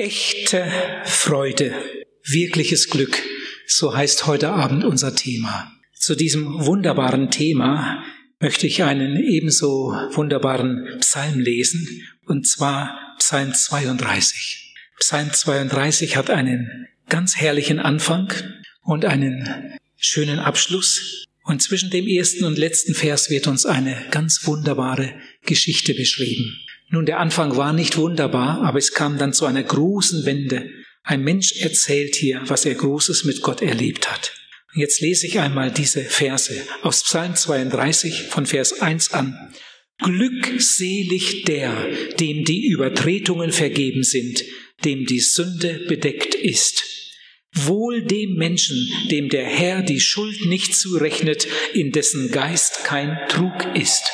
Echte Freude, wirkliches Glück, so heißt heute Abend unser Thema. Zu diesem wunderbaren Thema möchte ich einen ebenso wunderbaren Psalm lesen, und zwar Psalm 32. Psalm 32 hat einen ganz herrlichen Anfang und einen schönen Abschluss. Und zwischen dem ersten und letzten Vers wird uns eine ganz wunderbare Geschichte beschrieben. Nun, der Anfang war nicht wunderbar, aber es kam dann zu einer großen Wende. Ein Mensch erzählt hier, was er Großes mit Gott erlebt hat. Jetzt lese ich einmal diese Verse aus Psalm 32 von Vers 1 an. Glückselig der, dem die Übertretungen vergeben sind, dem die Sünde bedeckt ist. Wohl dem Menschen, dem der Herr die Schuld nicht zurechnet, in dessen Geist kein Trug ist.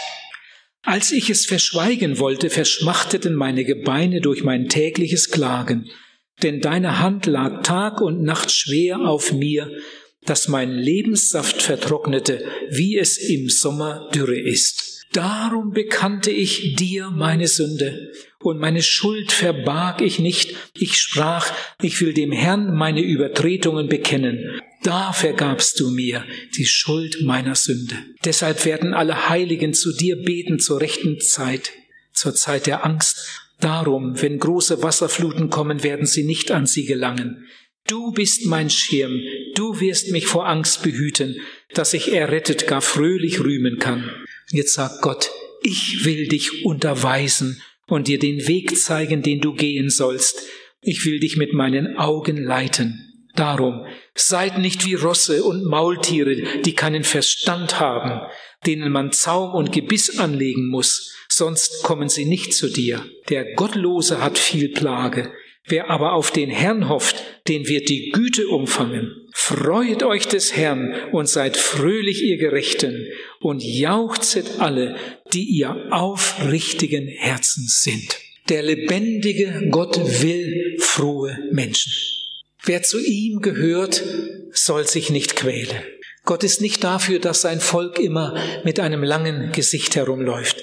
Als ich es verschweigen wollte, verschmachteten meine Gebeine durch mein tägliches Klagen, denn deine Hand lag Tag und Nacht schwer auf mir, dass mein Lebenssaft vertrocknete, wie es im Sommer Dürre ist. Darum bekannte ich dir meine Sünde, und meine Schuld verbarg ich nicht. Ich sprach, ich will dem Herrn meine Übertretungen bekennen. Da vergabst du mir die Schuld meiner Sünde. Deshalb werden alle Heiligen zu dir beten zur rechten Zeit, zur Zeit der Angst. Darum, wenn große Wasserfluten kommen, werden sie nicht an sie gelangen. Du bist mein Schirm, du wirst mich vor Angst behüten, dass ich errettet gar fröhlich rühmen kann. Jetzt sagt Gott, ich will dich unterweisen und dir den Weg zeigen, den du gehen sollst. Ich will dich mit meinen Augen leiten. Darum seid nicht wie Rosse und Maultiere, die keinen Verstand haben, denen man Zaum und Gebiss anlegen muss, sonst kommen sie nicht zu dir. Der Gottlose hat viel Plage, wer aber auf den Herrn hofft, den wird die Güte umfangen. Freut euch des Herrn und seid fröhlich ihr Gerechten und jauchzet alle, die ihr aufrichtigen Herzen sind. Der lebendige Gott will frohe Menschen. Wer zu ihm gehört, soll sich nicht quälen. Gott ist nicht dafür, dass sein Volk immer mit einem langen Gesicht herumläuft,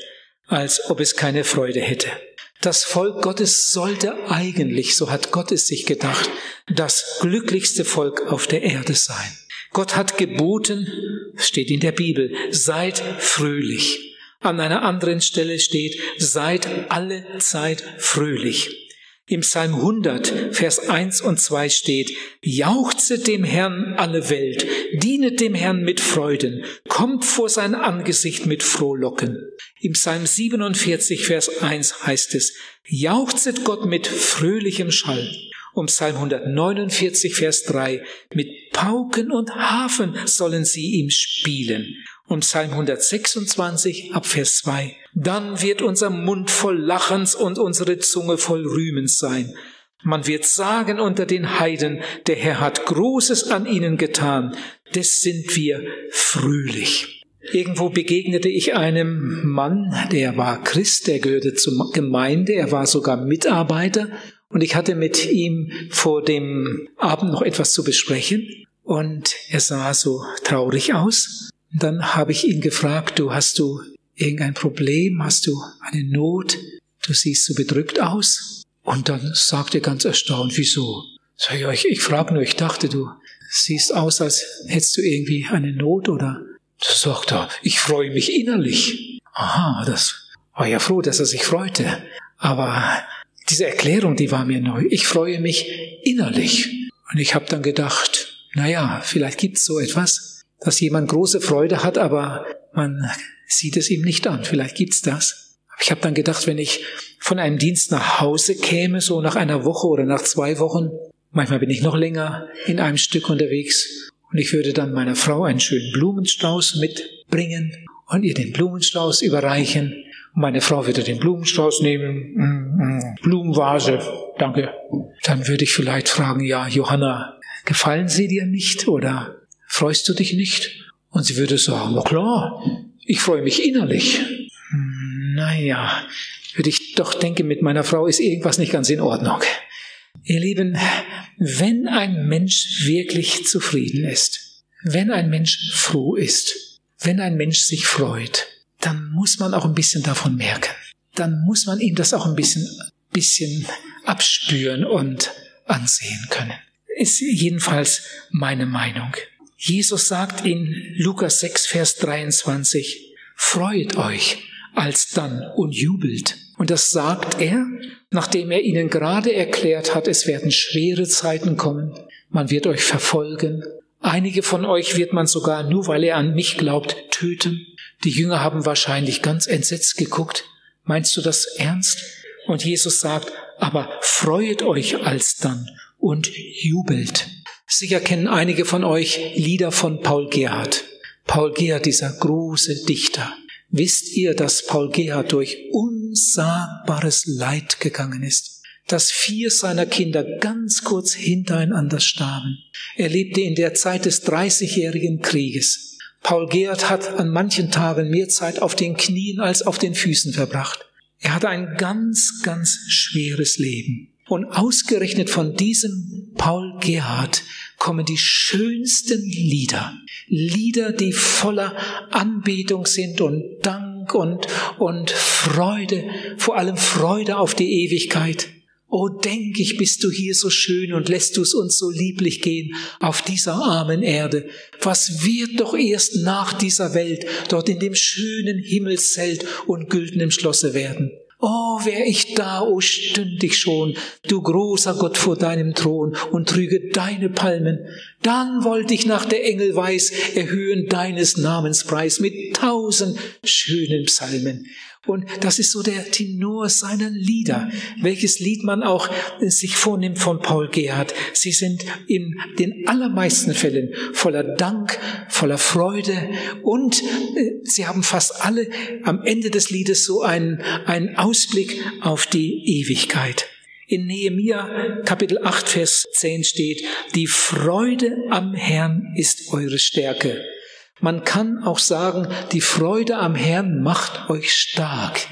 als ob es keine Freude hätte. Das Volk Gottes sollte eigentlich, so hat Gott es sich gedacht, das glücklichste Volk auf der Erde sein. Gott hat geboten, steht in der Bibel, seid fröhlich. An einer anderen Stelle steht, seid alle Zeit fröhlich. Im Psalm 100, Vers 1 und 2 steht, Jauchzet dem Herrn alle Welt, dienet dem Herrn mit Freuden, kommt vor sein Angesicht mit Frohlocken. Im Psalm 47, Vers 1 heißt es, Jauchzet Gott mit fröhlichem Schall. Um Psalm 149, Vers 3, mit Pauken und Hafen sollen sie ihm spielen. Und Psalm 126 ab Vers 2. Dann wird unser Mund voll Lachens und unsere Zunge voll Rühmens sein. Man wird sagen unter den Heiden, der Herr hat Großes an ihnen getan, des sind wir fröhlich. Irgendwo begegnete ich einem Mann, der war Christ, der gehörte zur Gemeinde, er war sogar Mitarbeiter und ich hatte mit ihm vor dem Abend noch etwas zu besprechen und er sah so traurig aus dann habe ich ihn gefragt, du hast du irgendein Problem, hast du eine Not, du siehst so bedrückt aus. Und dann sagt er ganz erstaunt, wieso? Sag ich, ich, ich frage nur, ich dachte, du siehst aus, als hättest du irgendwie eine Not oder? Sagt er, ich freue mich innerlich. Aha, das war ja froh, dass er sich freute. Aber diese Erklärung, die war mir neu. Ich freue mich innerlich. Und ich habe dann gedacht, na ja, vielleicht gibt's so etwas dass jemand große Freude hat, aber man sieht es ihm nicht an. Vielleicht gibt's das. Ich habe dann gedacht, wenn ich von einem Dienst nach Hause käme, so nach einer Woche oder nach zwei Wochen, manchmal bin ich noch länger in einem Stück unterwegs, und ich würde dann meiner Frau einen schönen Blumenstrauß mitbringen und ihr den Blumenstrauß überreichen. Und meine Frau würde den Blumenstrauß nehmen, mm, mm, Blumenvase, danke. Dann würde ich vielleicht fragen, ja, Johanna, gefallen sie dir nicht oder Freust du dich nicht? Und sie würde sagen, na klar, ich freue mich innerlich. Naja, würde ich doch denken, mit meiner Frau ist irgendwas nicht ganz in Ordnung. Ihr Lieben, wenn ein Mensch wirklich zufrieden ist, wenn ein Mensch froh ist, wenn ein Mensch sich freut, dann muss man auch ein bisschen davon merken. Dann muss man ihm das auch ein bisschen, bisschen abspüren und ansehen können. Ist jedenfalls meine Meinung. Jesus sagt in Lukas 6, Vers 23, Freut euch alsdann und jubelt. Und das sagt er, nachdem er ihnen gerade erklärt hat, es werden schwere Zeiten kommen, man wird euch verfolgen, einige von euch wird man sogar, nur weil er an mich glaubt, töten. Die Jünger haben wahrscheinlich ganz entsetzt geguckt. Meinst du das ernst? Und Jesus sagt, aber freuet euch alsdann und jubelt. Sicher kennen einige von euch Lieder von Paul Gerhard. Paul Gerhard, dieser große Dichter. Wisst ihr, dass Paul Gerhard durch unsagbares Leid gegangen ist? Dass vier seiner Kinder ganz kurz hintereinander starben. Er lebte in der Zeit des Dreißigjährigen Krieges. Paul Gerhard hat an manchen Tagen mehr Zeit auf den Knien als auf den Füßen verbracht. Er hatte ein ganz, ganz schweres Leben. Und ausgerechnet von diesem Paul Gerhard kommen die schönsten Lieder. Lieder, die voller Anbetung sind und Dank und, und Freude, vor allem Freude auf die Ewigkeit. Oh, denk ich, bist du hier so schön und lässt du es uns so lieblich gehen auf dieser armen Erde. Was wird doch erst nach dieser Welt dort in dem schönen Himmelszelt und güldenen Schlosse werden? Oh, wär ich da, oh stünd ich schon, du großer Gott vor deinem Thron und trüge deine Palmen. Dann wollte ich nach der Engel weiß erhöhen deines Namens Preis mit tausend schönen Psalmen. Und das ist so der Tenor seiner Lieder, welches Lied man auch sich vornimmt von Paul Gerhard. Sie sind in den allermeisten Fällen voller Dank, voller Freude und äh, sie haben fast alle am Ende des Liedes so einen, einen Ausblick auf die Ewigkeit. In Nehemia Kapitel 8 Vers 10 steht, die Freude am Herrn ist eure Stärke. Man kann auch sagen, die Freude am Herrn macht euch stark.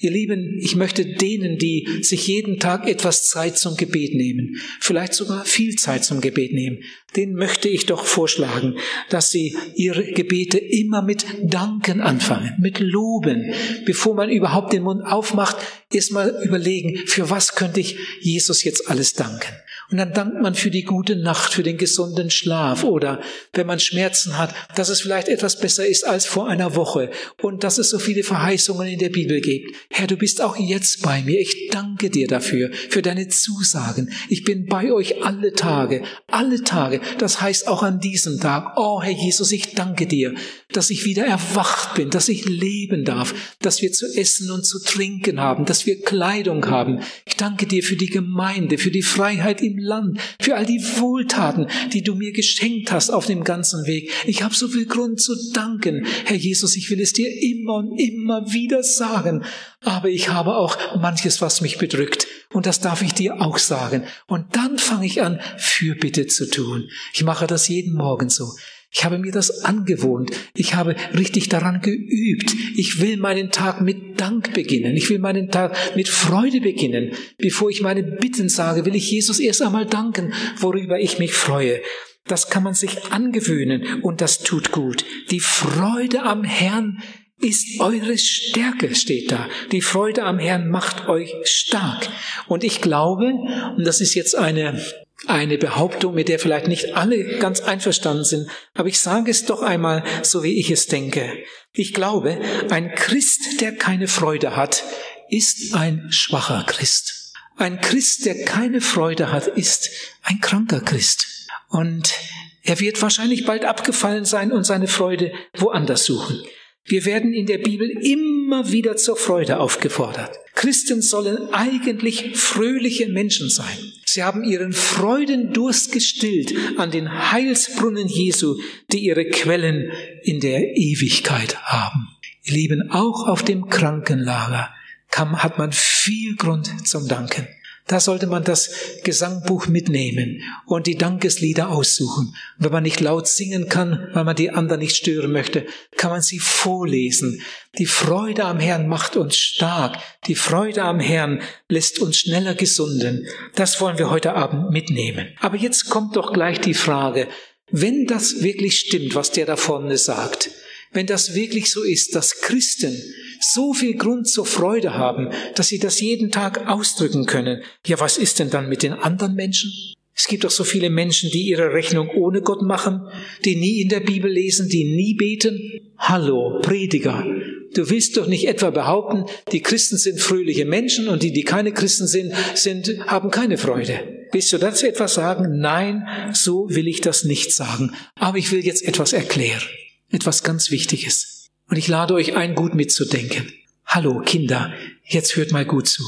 Ihr Lieben, ich möchte denen, die sich jeden Tag etwas Zeit zum Gebet nehmen, vielleicht sogar viel Zeit zum Gebet nehmen, denen möchte ich doch vorschlagen, dass sie ihre Gebete immer mit Danken anfangen, mit Loben. Bevor man überhaupt den Mund aufmacht, erstmal überlegen, für was könnte ich Jesus jetzt alles danken? Und dann dankt man für die gute Nacht, für den gesunden Schlaf oder wenn man Schmerzen hat, dass es vielleicht etwas besser ist als vor einer Woche und dass es so viele Verheißungen in der Bibel gibt. Herr, du bist auch jetzt bei mir. Ich danke dir dafür, für deine Zusagen. Ich bin bei euch alle Tage, alle Tage. Das heißt auch an diesem Tag. Oh, Herr Jesus, ich danke dir, dass ich wieder erwacht bin, dass ich leben darf, dass wir zu essen und zu trinken haben, dass wir Kleidung haben. Ich danke dir für die Gemeinde, für die Freiheit im Land, für all die Wohltaten, die du mir geschenkt hast auf dem ganzen Weg. Ich habe so viel Grund zu danken. Herr Jesus, ich will es dir immer und immer wieder sagen. Aber ich habe auch manches, was mich bedrückt. Und das darf ich dir auch sagen. Und dann fange ich an, Fürbitte zu tun. Ich mache das jeden Morgen so. Ich habe mir das angewohnt. Ich habe richtig daran geübt. Ich will meinen Tag mit Dank beginnen. Ich will meinen Tag mit Freude beginnen. Bevor ich meine Bitten sage, will ich Jesus erst einmal danken, worüber ich mich freue. Das kann man sich angewöhnen und das tut gut. Die Freude am Herrn ist eure Stärke, steht da. Die Freude am Herrn macht euch stark. Und ich glaube, und das ist jetzt eine eine Behauptung, mit der vielleicht nicht alle ganz einverstanden sind, aber ich sage es doch einmal so, wie ich es denke. Ich glaube, ein Christ, der keine Freude hat, ist ein schwacher Christ. Ein Christ, der keine Freude hat, ist ein kranker Christ. Und er wird wahrscheinlich bald abgefallen sein und seine Freude woanders suchen. Wir werden in der Bibel immer wieder zur Freude aufgefordert. Christen sollen eigentlich fröhliche Menschen sein. Sie haben ihren Freudendurst gestillt an den Heilsbrunnen Jesu, die ihre Quellen in der Ewigkeit haben. Ihr Lieben, auch auf dem Krankenlager hat man viel Grund zum Danken. Da sollte man das Gesangbuch mitnehmen und die Dankeslieder aussuchen. Wenn man nicht laut singen kann, weil man die anderen nicht stören möchte, kann man sie vorlesen. Die Freude am Herrn macht uns stark. Die Freude am Herrn lässt uns schneller gesunden. Das wollen wir heute Abend mitnehmen. Aber jetzt kommt doch gleich die Frage, wenn das wirklich stimmt, was der da vorne sagt, wenn das wirklich so ist, dass Christen so viel Grund zur Freude haben, dass sie das jeden Tag ausdrücken können. Ja, was ist denn dann mit den anderen Menschen? Es gibt doch so viele Menschen, die ihre Rechnung ohne Gott machen, die nie in der Bibel lesen, die nie beten. Hallo, Prediger, du willst doch nicht etwa behaupten, die Christen sind fröhliche Menschen und die, die keine Christen sind, sind, haben keine Freude. Willst du dazu etwas sagen? Nein, so will ich das nicht sagen. Aber ich will jetzt etwas erklären. Etwas ganz Wichtiges. Und ich lade euch ein, gut mitzudenken. Hallo, Kinder, jetzt hört mal gut zu.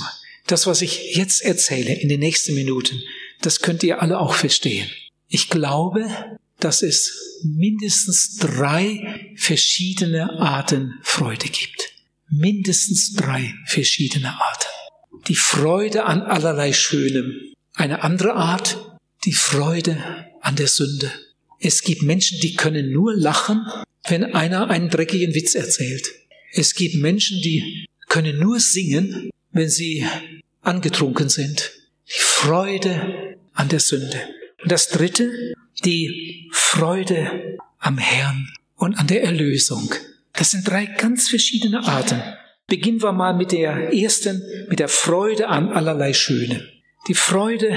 Das, was ich jetzt erzähle in den nächsten Minuten, das könnt ihr alle auch verstehen. Ich glaube, dass es mindestens drei verschiedene Arten Freude gibt. Mindestens drei verschiedene Arten. Die Freude an allerlei Schönem. Eine andere Art, die Freude an der Sünde. Es gibt Menschen, die können nur lachen, wenn einer einen dreckigen Witz erzählt. Es gibt Menschen, die können nur singen, wenn sie angetrunken sind. Die Freude an der Sünde. Und das dritte, die Freude am Herrn und an der Erlösung. Das sind drei ganz verschiedene Arten. Beginnen wir mal mit der ersten, mit der Freude an allerlei Schöne. Die Freude,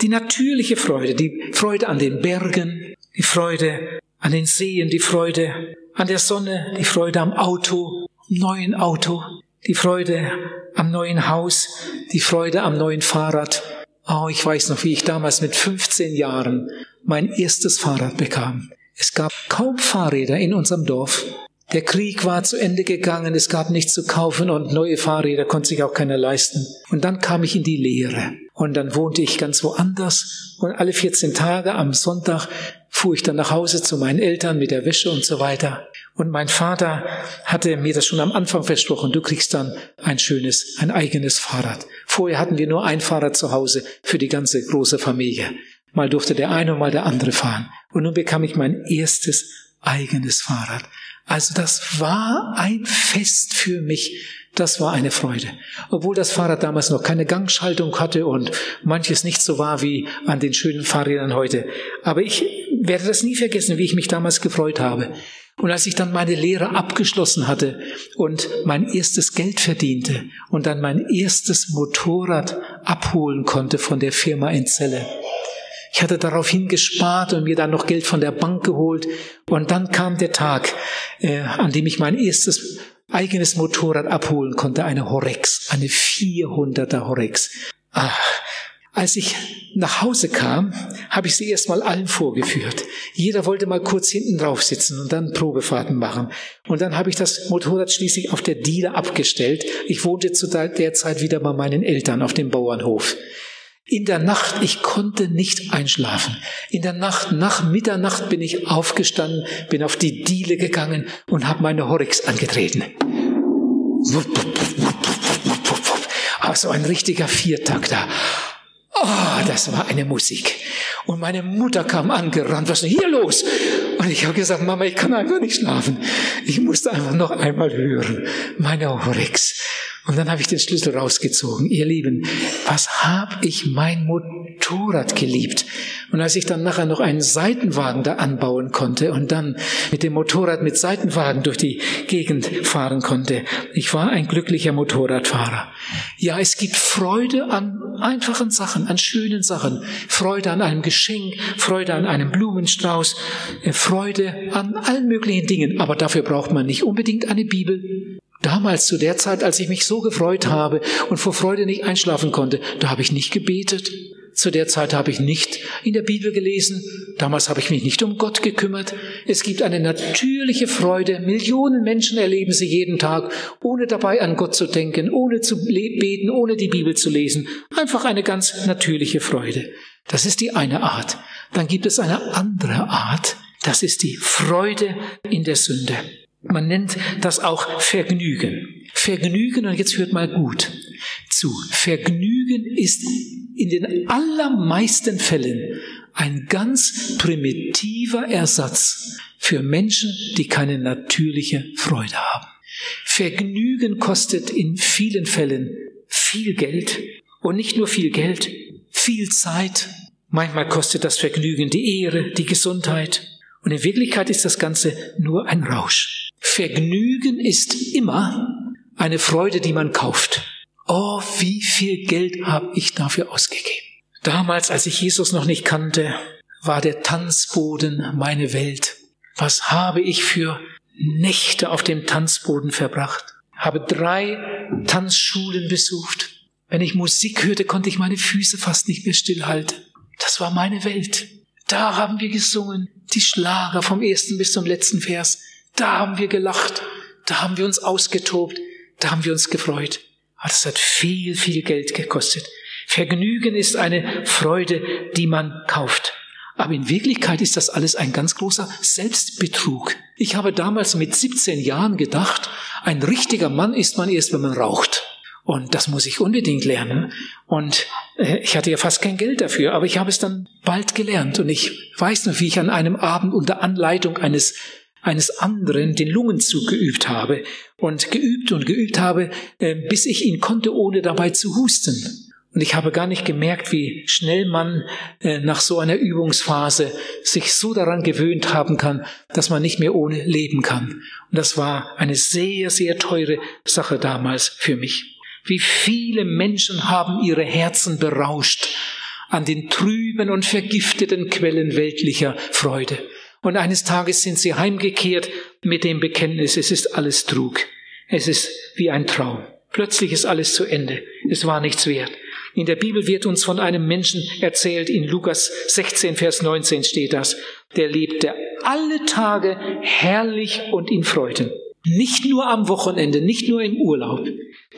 die natürliche Freude, die Freude an den Bergen, die Freude an den Seen, die Freude an der Sonne, die Freude am Auto, neuen Auto, die Freude am neuen Haus, die Freude am neuen Fahrrad. Oh, ich weiß noch, wie ich damals mit 15 Jahren mein erstes Fahrrad bekam. Es gab kaum Fahrräder in unserem Dorf. Der Krieg war zu Ende gegangen, es gab nichts zu kaufen und neue Fahrräder konnte sich auch keiner leisten. Und dann kam ich in die Lehre. Und dann wohnte ich ganz woanders und alle 14 Tage am Sonntag fuhr ich dann nach Hause zu meinen Eltern mit der Wäsche und so weiter. Und mein Vater hatte mir das schon am Anfang versprochen, du kriegst dann ein schönes, ein eigenes Fahrrad. Vorher hatten wir nur ein Fahrrad zu Hause für die ganze große Familie. Mal durfte der eine und mal der andere fahren. Und nun bekam ich mein erstes eigenes Fahrrad. Also das war ein Fest für mich. Das war eine Freude. Obwohl das Fahrrad damals noch keine Gangschaltung hatte und manches nicht so war wie an den schönen Fahrrädern heute. Aber ich werde das nie vergessen, wie ich mich damals gefreut habe. Und als ich dann meine Lehre abgeschlossen hatte und mein erstes Geld verdiente und dann mein erstes Motorrad abholen konnte von der Firma in Celle, ich hatte daraufhin gespart und mir dann noch Geld von der Bank geholt. Und dann kam der Tag, äh, an dem ich mein erstes eigenes Motorrad abholen konnte, eine Horex, eine 400er Horex. Ach, als ich nach Hause kam, habe ich sie erstmal allen vorgeführt. Jeder wollte mal kurz hinten drauf sitzen und dann Probefahrten machen. Und dann habe ich das Motorrad schließlich auf der Diele abgestellt. Ich wohnte zu der Zeit wieder bei meinen Eltern auf dem Bauernhof. In der Nacht, ich konnte nicht einschlafen. In der Nacht, nach Mitternacht bin ich aufgestanden, bin auf die Diele gegangen und habe meine Horrix angetreten. Also ein richtiger Viertakter. Oh, das war eine Musik. Und meine Mutter kam angerannt, was ist denn hier los? Und ich habe gesagt, Mama, ich kann einfach nicht schlafen. Ich musste einfach noch einmal hören. Meine Horrix. Und dann habe ich den Schlüssel rausgezogen. Ihr Lieben, was habe ich mein Motorrad geliebt? Und als ich dann nachher noch einen Seitenwagen da anbauen konnte und dann mit dem Motorrad mit Seitenwagen durch die Gegend fahren konnte, ich war ein glücklicher Motorradfahrer. Ja, es gibt Freude an einfachen Sachen, an schönen Sachen. Freude an einem Geschenk, Freude an einem Blumenstrauß, äh, Freude an allen möglichen Dingen. Aber dafür braucht man nicht unbedingt eine Bibel. Damals zu der Zeit, als ich mich so gefreut habe und vor Freude nicht einschlafen konnte, da habe ich nicht gebetet. Zu der Zeit habe ich nicht in der Bibel gelesen. Damals habe ich mich nicht um Gott gekümmert. Es gibt eine natürliche Freude. Millionen Menschen erleben sie jeden Tag, ohne dabei an Gott zu denken, ohne zu beten, ohne die Bibel zu lesen. Einfach eine ganz natürliche Freude. Das ist die eine Art. Dann gibt es eine andere Art. Das ist die Freude in der Sünde. Man nennt das auch Vergnügen. Vergnügen, und jetzt hört mal gut zu, Vergnügen ist in den allermeisten Fällen ein ganz primitiver Ersatz für Menschen, die keine natürliche Freude haben. Vergnügen kostet in vielen Fällen viel Geld und nicht nur viel Geld, viel Zeit. Manchmal kostet das Vergnügen die Ehre, die Gesundheit. Und in Wirklichkeit ist das Ganze nur ein Rausch. Vergnügen ist immer eine Freude, die man kauft. Oh, wie viel Geld habe ich dafür ausgegeben. Damals, als ich Jesus noch nicht kannte, war der Tanzboden meine Welt. Was habe ich für Nächte auf dem Tanzboden verbracht? Habe drei Tanzschulen besucht. Wenn ich Musik hörte, konnte ich meine Füße fast nicht mehr stillhalten. Das war meine Welt. Da haben wir gesungen, die Schlager vom ersten bis zum letzten Vers. Da haben wir gelacht, da haben wir uns ausgetobt, da haben wir uns gefreut. Aber das hat viel, viel Geld gekostet. Vergnügen ist eine Freude, die man kauft. Aber in Wirklichkeit ist das alles ein ganz großer Selbstbetrug. Ich habe damals mit 17 Jahren gedacht, ein richtiger Mann ist man erst, wenn man raucht. Und das muss ich unbedingt lernen. Und äh, ich hatte ja fast kein Geld dafür, aber ich habe es dann bald gelernt. Und ich weiß noch, wie ich an einem Abend unter Anleitung eines eines anderen den Lungenzug geübt habe und geübt und geübt habe, äh, bis ich ihn konnte, ohne dabei zu husten. Und ich habe gar nicht gemerkt, wie schnell man äh, nach so einer Übungsphase sich so daran gewöhnt haben kann, dass man nicht mehr ohne leben kann. Und das war eine sehr, sehr teure Sache damals für mich. Wie viele Menschen haben ihre Herzen berauscht an den trüben und vergifteten Quellen weltlicher Freude. Und eines Tages sind sie heimgekehrt mit dem Bekenntnis, es ist alles Trug. Es ist wie ein Traum. Plötzlich ist alles zu Ende. Es war nichts wert. In der Bibel wird uns von einem Menschen erzählt, in Lukas 16, Vers 19 steht das, der lebte alle Tage herrlich und in Freuden. Nicht nur am Wochenende, nicht nur im Urlaub.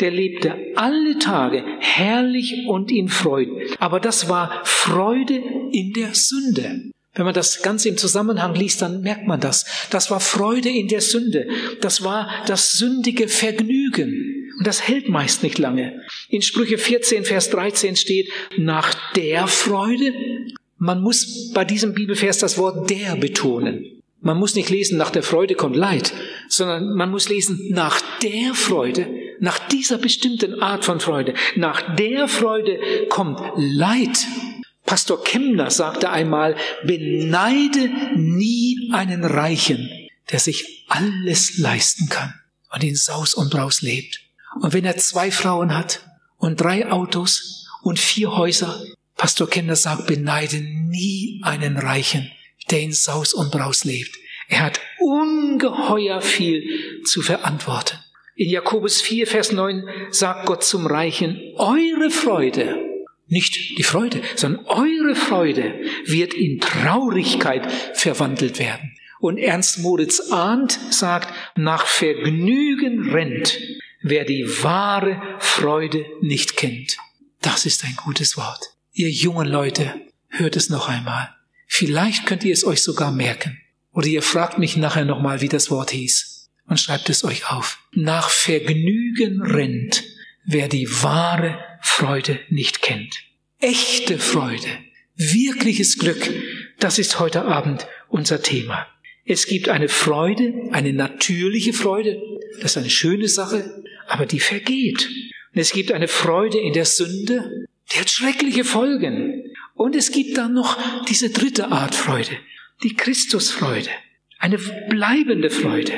Der lebte alle Tage herrlich und in Freuden. Aber das war Freude in der Sünde. Wenn man das Ganze im Zusammenhang liest, dann merkt man das. Das war Freude in der Sünde. Das war das sündige Vergnügen. Und das hält meist nicht lange. In Sprüche 14, Vers 13 steht, nach der Freude. Man muss bei diesem Bibelvers das Wort der betonen. Man muss nicht lesen, nach der Freude kommt Leid, sondern man muss lesen, nach der Freude, nach dieser bestimmten Art von Freude, nach der Freude kommt Leid. Pastor Kemner sagte einmal, beneide nie einen Reichen, der sich alles leisten kann und in Saus und Braus lebt. Und wenn er zwei Frauen hat und drei Autos und vier Häuser, Pastor Kemner sagt, beneide nie einen Reichen, der in Saus und Braus lebt. Er hat ungeheuer viel zu verantworten. In Jakobus 4, Vers 9 sagt Gott zum Reichen, eure Freude nicht die Freude, sondern eure Freude wird in Traurigkeit verwandelt werden. Und Ernst Moritz Arndt sagt, nach Vergnügen rennt, wer die wahre Freude nicht kennt. Das ist ein gutes Wort. Ihr jungen Leute, hört es noch einmal. Vielleicht könnt ihr es euch sogar merken. Oder ihr fragt mich nachher nochmal, wie das Wort hieß. Und schreibt es euch auf. Nach Vergnügen rennt, wer die wahre Freude nicht kennt. Echte Freude, wirkliches Glück, das ist heute Abend unser Thema. Es gibt eine Freude, eine natürliche Freude, das ist eine schöne Sache, aber die vergeht. Und es gibt eine Freude in der Sünde, die hat schreckliche Folgen. Und es gibt dann noch diese dritte Art Freude, die Christusfreude, eine bleibende Freude.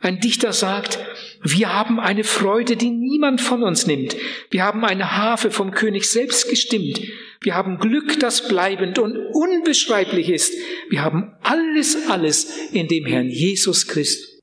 Ein Dichter sagt, wir haben eine Freude, die niemand von uns nimmt. Wir haben eine Harfe vom König selbst gestimmt. Wir haben Glück, das bleibend und unbeschreiblich ist. Wir haben alles, alles in dem Herrn Jesus Christus.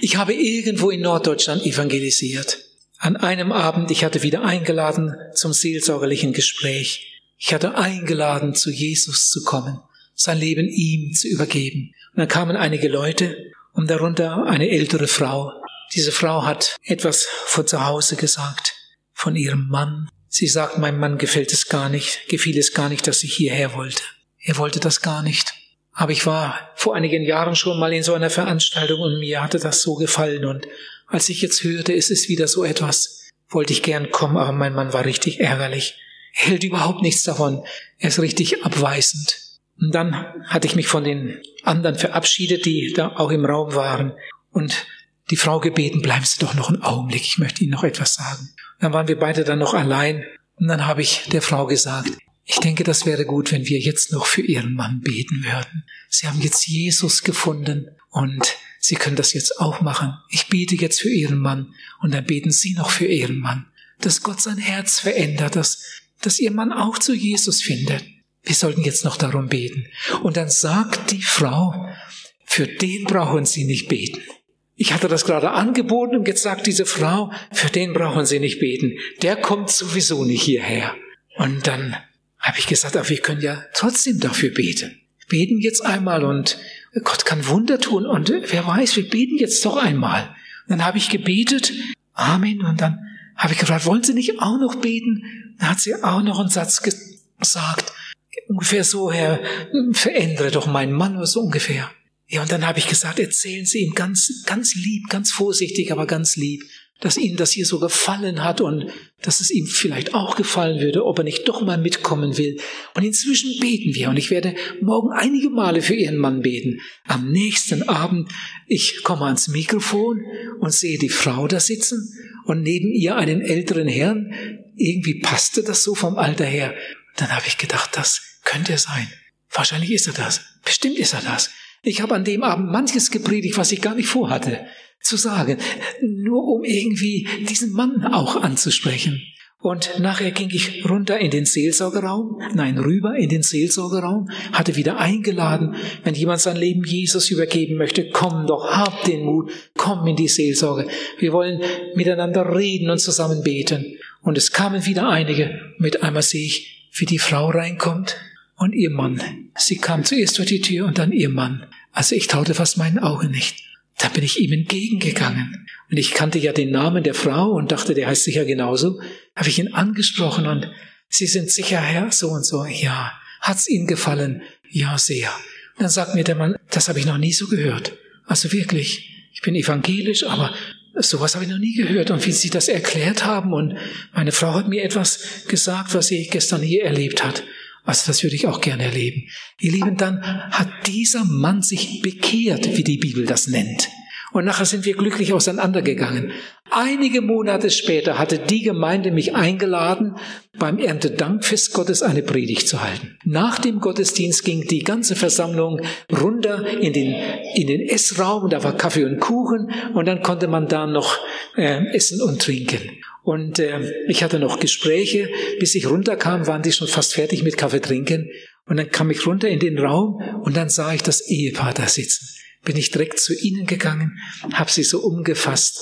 Ich habe irgendwo in Norddeutschland evangelisiert. An einem Abend, ich hatte wieder eingeladen zum seelsorgerlichen Gespräch. Ich hatte eingeladen, zu Jesus zu kommen, sein Leben ihm zu übergeben. Und dann kamen einige Leute und darunter eine ältere Frau. Diese Frau hat etwas von zu Hause gesagt, von ihrem Mann. Sie sagt, meinem Mann gefällt es gar nicht, gefiel es gar nicht, dass sie hierher wollte. Er wollte das gar nicht. Aber ich war vor einigen Jahren schon mal in so einer Veranstaltung und mir hatte das so gefallen und als ich jetzt hörte, es ist wieder so etwas, wollte ich gern kommen, aber mein Mann war richtig ärgerlich. Er hält überhaupt nichts davon. Er ist richtig abweisend. Und dann hatte ich mich von den anderen verabschiedet, die da auch im Raum waren und die Frau gebeten, bleiben Sie doch noch einen Augenblick, ich möchte Ihnen noch etwas sagen. Dann waren wir beide dann noch allein und dann habe ich der Frau gesagt, ich denke, das wäre gut, wenn wir jetzt noch für Ihren Mann beten würden. Sie haben jetzt Jesus gefunden und Sie können das jetzt auch machen. Ich bete jetzt für Ihren Mann und dann beten Sie noch für Ihren Mann. Dass Gott sein Herz verändert, dass, dass Ihr Mann auch zu Jesus findet. Wir sollten jetzt noch darum beten. Und dann sagt die Frau, für den brauchen Sie nicht beten. Ich hatte das gerade angeboten und jetzt sagt diese Frau, für den brauchen Sie nicht beten. Der kommt sowieso nicht hierher. Und dann habe ich gesagt, aber wir können ja trotzdem dafür beten. Beten jetzt einmal und Gott kann Wunder tun und wer weiß, wir beten jetzt doch einmal. Und dann habe ich gebetet, Amen, und dann habe ich gefragt, wollen Sie nicht auch noch beten? Dann hat sie auch noch einen Satz gesagt, ungefähr so, Herr, verändere doch meinen Mann oder so ungefähr. Ja, und dann habe ich gesagt, erzählen Sie ihm ganz, ganz lieb, ganz vorsichtig, aber ganz lieb, dass Ihnen das hier so gefallen hat und dass es ihm vielleicht auch gefallen würde, ob er nicht doch mal mitkommen will. Und inzwischen beten wir und ich werde morgen einige Male für Ihren Mann beten. Am nächsten Abend, ich komme ans Mikrofon und sehe die Frau da sitzen und neben ihr einen älteren Herrn. Irgendwie passte das so vom Alter her. Dann habe ich gedacht, das könnte er sein. Wahrscheinlich ist er das. Bestimmt ist er das. Ich habe an dem Abend manches gepredigt, was ich gar nicht vorhatte zu sagen, nur um irgendwie diesen Mann auch anzusprechen. Und nachher ging ich runter in den Seelsorgeraum, nein, rüber in den Seelsorgeraum, hatte wieder eingeladen, wenn jemand sein Leben Jesus übergeben möchte, komm doch, hab den Mut, komm in die Seelsorge. Wir wollen miteinander reden und zusammen beten. Und es kamen wieder einige. Mit einmal sehe ich, wie die Frau reinkommt und ihr Mann. Sie kam zuerst durch die Tür und dann ihr Mann. Also ich traute fast meinen Augen nicht. Da bin ich ihm entgegengegangen. Und ich kannte ja den Namen der Frau und dachte, der heißt sicher genauso. Habe ich ihn angesprochen und Sie sind sicher Herr so und so. Ja. Hat's Ihnen gefallen? Ja, sehr. Dann sagt mir der Mann, das habe ich noch nie so gehört. Also wirklich, ich bin evangelisch, aber sowas habe ich noch nie gehört. Und wie Sie das erklärt haben und meine Frau hat mir etwas gesagt, was sie gestern hier erlebt hat. Also das würde ich auch gerne erleben. Ihr Lieben, dann hat dieser Mann sich bekehrt, wie die Bibel das nennt. Und nachher sind wir glücklich auseinandergegangen. Einige Monate später hatte die Gemeinde mich eingeladen, beim Erntedankfest Gottes eine Predigt zu halten. Nach dem Gottesdienst ging die ganze Versammlung runter in den, in den Essraum, da war Kaffee und Kuchen und dann konnte man da noch äh, essen und trinken. Und äh, ich hatte noch Gespräche. Bis ich runterkam, waren die schon fast fertig mit Kaffee trinken. Und dann kam ich runter in den Raum und dann sah ich das Ehepaar da sitzen. Bin ich direkt zu ihnen gegangen, habe sie so umgefasst